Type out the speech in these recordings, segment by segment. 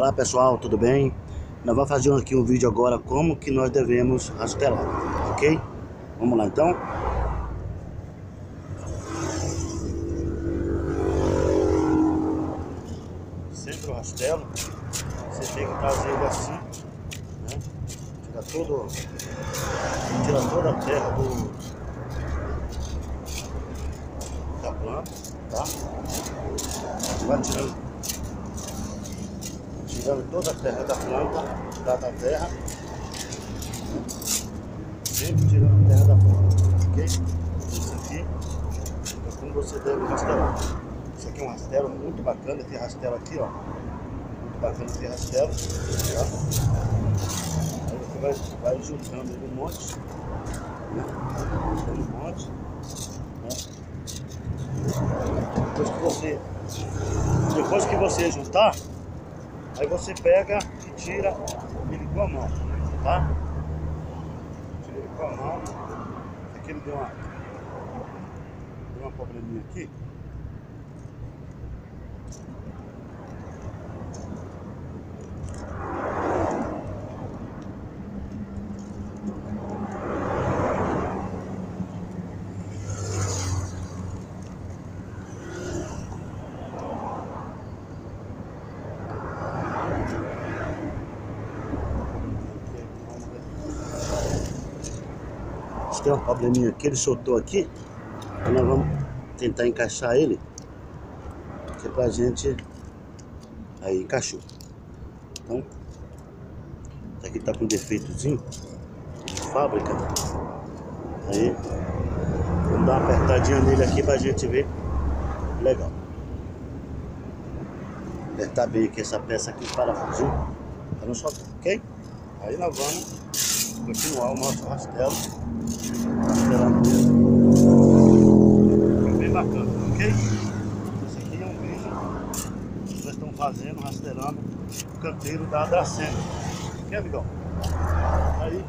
Olá pessoal, tudo bem? Nós vamos fazer aqui um vídeo agora como que nós devemos rastelar, ok? Vamos lá então? Sempre o rastelo, você tem que trazer ele assim, né? Tira todo, tira toda a terra do, da planta, tá? Vai tirando tirando toda a terra da planta, da, da terra. Sempre tirando a terra da planta, ok? Isso aqui é como você deve rastelar. Isso aqui é um rastelo muito bacana, tem rastelo aqui, ó. Muito bacana esse rastelo, tá? Aí você vai, vai juntando ele um monte, né? Um monte, né? Depois que você, depois que você juntar, Aí você pega e tira ele com a mão, tá? Tira ele com a mão. Aqui ele deu uma, deu uma probleminha aqui. Tem um probleminha aqui, ele soltou aqui. Então nós vamos tentar encaixar ele. Que é pra gente. Aí, encaixou. Então, isso aqui tá com defeitozinho de fábrica. Aí, vamos dar uma apertadinha nele aqui pra gente ver. Legal. Apertar bem aqui essa peça aqui, parafusinho, para não soltar, ok? Aí nós vamos continuar o nosso rastelo Rastelando mesmo. Bem bacana, ok? Esse aqui é um vídeo que nós estamos fazendo, rastelando o canteiro da Adracena. Ok, amigão? Aí,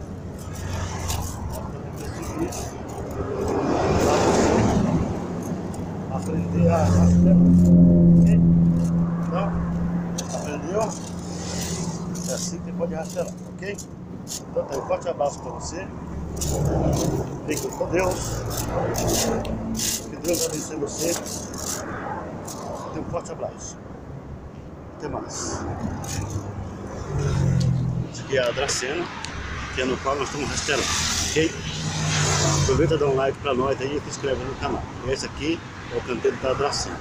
esse vídeo aprender a rastelar. Ok? Então, aprendeu? É assim que você pode rastelar, ok? Então um forte abraço para você. Fique com Deus. Que Deus abençoe você. Um forte abraço. Até mais. Esse aqui é a Dracena, que é no qual nós estamos rastelando, ok? Aproveita e dá um like para nós aí e se inscreve no canal. Esse aqui é o canteiro da Dracena.